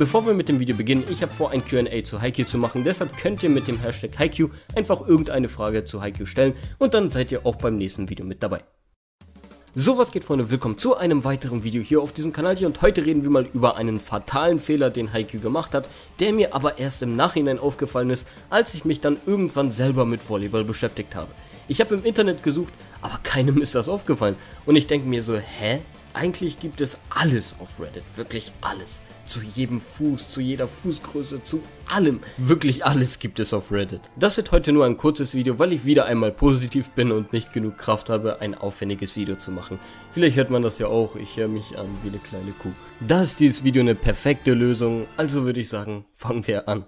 Bevor wir mit dem Video beginnen, ich habe vor ein Q&A zu Haikyuu zu machen, deshalb könnt ihr mit dem Hashtag Haikyuu einfach irgendeine Frage zu Haikyuu stellen und dann seid ihr auch beim nächsten Video mit dabei. So was geht Freunde, willkommen zu einem weiteren Video hier auf diesem Kanal hier und heute reden wir mal über einen fatalen Fehler, den Haikyuu gemacht hat, der mir aber erst im Nachhinein aufgefallen ist, als ich mich dann irgendwann selber mit Volleyball beschäftigt habe. Ich habe im Internet gesucht, aber keinem ist das aufgefallen und ich denke mir so, hä? Eigentlich gibt es alles auf Reddit, wirklich alles. Zu jedem Fuß, zu jeder Fußgröße, zu allem. Wirklich alles gibt es auf Reddit. Das wird heute nur ein kurzes Video, weil ich wieder einmal positiv bin und nicht genug Kraft habe, ein aufwendiges Video zu machen. Vielleicht hört man das ja auch, ich höre mich an wie eine kleine Kuh. Da ist dieses Video eine perfekte Lösung, also würde ich sagen, fangen wir an.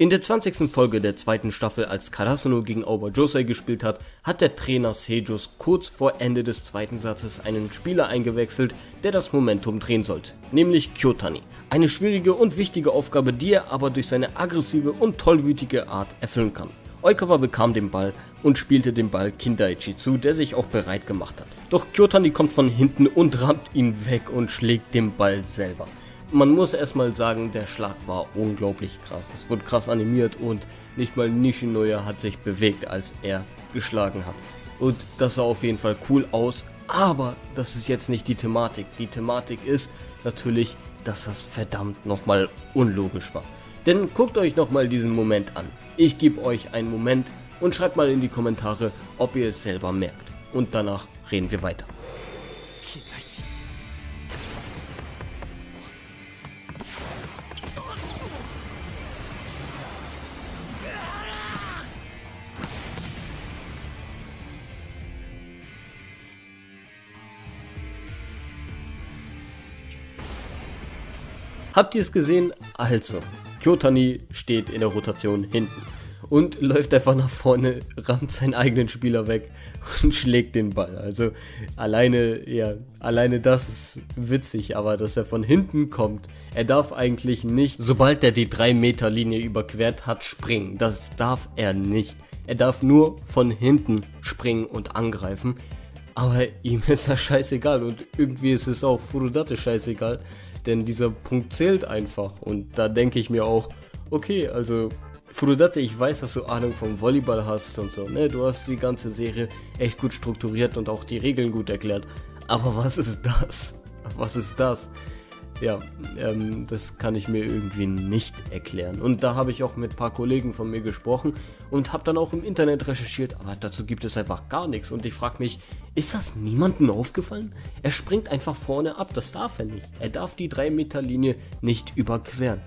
In der 20. Folge der zweiten Staffel, als Karasuno gegen Aoba Josei gespielt hat, hat der Trainer Sejos kurz vor Ende des zweiten Satzes einen Spieler eingewechselt, der das Momentum drehen sollte, nämlich Kyotani. Eine schwierige und wichtige Aufgabe, die er aber durch seine aggressive und tollwütige Art erfüllen kann. Oikawa bekam den Ball und spielte den Ball Kindaichi zu, der sich auch bereit gemacht hat. Doch Kyotani kommt von hinten und rammt ihn weg und schlägt den Ball selber man muss erstmal sagen, der Schlag war unglaublich krass. Es wurde krass animiert und nicht mal Nishinoya hat sich bewegt, als er geschlagen hat. Und das sah auf jeden Fall cool aus, aber das ist jetzt nicht die Thematik. Die Thematik ist natürlich, dass das verdammt nochmal unlogisch war. Denn guckt euch nochmal diesen Moment an. Ich gebe euch einen Moment und schreibt mal in die Kommentare, ob ihr es selber merkt. Und danach reden wir weiter. Habt ihr es gesehen? Also, Kyotani steht in der Rotation hinten und läuft einfach nach vorne, rammt seinen eigenen Spieler weg und schlägt den Ball. Also alleine, ja, alleine das ist witzig, aber dass er von hinten kommt, er darf eigentlich nicht, sobald er die 3 Meter Linie überquert hat, springen. Das darf er nicht. Er darf nur von hinten springen und angreifen. Aber ihm ist das scheißegal und irgendwie ist es auch Furudate scheißegal, denn dieser Punkt zählt einfach. Und da denke ich mir auch, okay, also Furudate, ich weiß, dass du Ahnung vom Volleyball hast und so, ne? Du hast die ganze Serie echt gut strukturiert und auch die Regeln gut erklärt. Aber was ist das? Was ist das? Ja, ähm, das kann ich mir irgendwie nicht erklären. Und da habe ich auch mit ein paar Kollegen von mir gesprochen und habe dann auch im Internet recherchiert, aber dazu gibt es einfach gar nichts. Und ich frage mich, ist das niemandem aufgefallen? Er springt einfach vorne ab, das darf er nicht. Er darf die 3 Meter Linie nicht überqueren.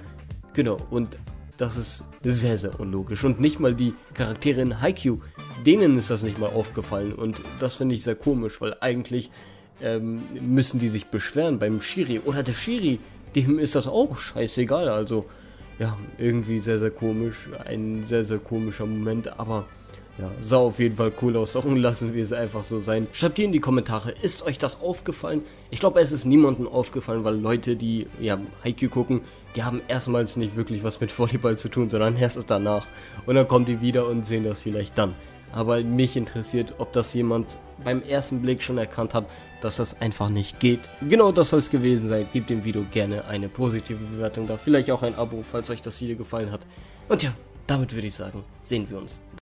Genau, und das ist sehr, sehr unlogisch. Und nicht mal die Charaktere in Haikyuu, denen ist das nicht mal aufgefallen. Und das finde ich sehr komisch, weil eigentlich ähm, müssen die sich beschweren beim Schiri. Oder der Schiri, dem ist das auch scheißegal. Also, ja, irgendwie sehr, sehr komisch. Ein sehr, sehr komischer Moment, aber ja, sah auf jeden Fall cool aus. Auch lassen wir es einfach so sein. Schreibt hier in die Kommentare, ist euch das aufgefallen? Ich glaube, es ist niemandem aufgefallen, weil Leute, die ja Haikyuu gucken, die haben erstmals nicht wirklich was mit Volleyball zu tun, sondern erst danach. Und dann kommen die wieder und sehen das vielleicht dann. Aber mich interessiert, ob das jemand beim ersten Blick schon erkannt hat, dass das einfach nicht geht. Genau das soll es gewesen sein. Gebt dem Video gerne eine positive Bewertung da. Vielleicht auch ein Abo, falls euch das Video gefallen hat. Und ja, damit würde ich sagen, sehen wir uns